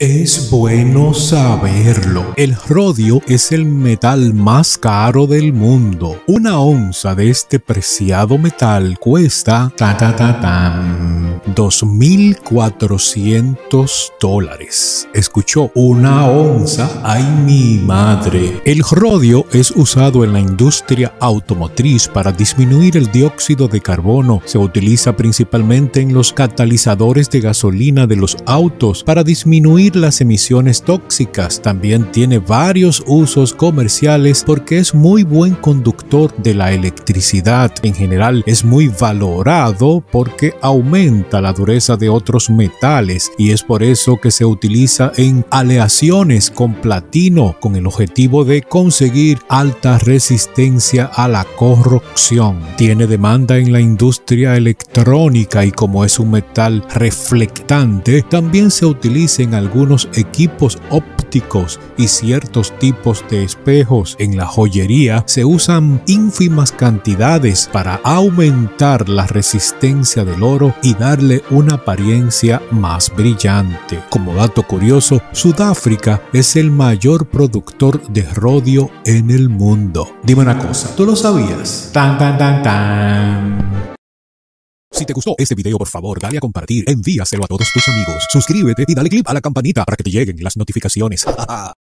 Es bueno saberlo. El rodio es el metal más caro del mundo. Una onza de este preciado metal cuesta ta ta ta tan 2.400 dólares. Escuchó una onza, ay mi madre. El rodio es usado en la industria automotriz para disminuir el dióxido de carbono. Se utiliza principalmente en los catalizadores de gasolina de los autos para disminuir las emisiones tóxicas. También tiene varios usos comerciales porque es muy buen conductor de la electricidad. En general es muy valorado porque aumenta la dureza de otros metales y es por eso que se utiliza en aleaciones con platino con el objetivo de conseguir alta resistencia a la corrupción. Tiene demanda en la industria electrónica y como es un metal reflectante, también se utiliza en algunos equipos y ciertos tipos de espejos. En la joyería se usan ínfimas cantidades para aumentar la resistencia del oro y darle una apariencia más brillante. Como dato curioso, Sudáfrica es el mayor productor de rodio en el mundo. Dime una cosa, ¿tú lo sabías? Tan tan tan tan. Si te gustó este video, por favor, dale a compartir, envíaselo a todos tus amigos, suscríbete y dale click a la campanita para que te lleguen las notificaciones.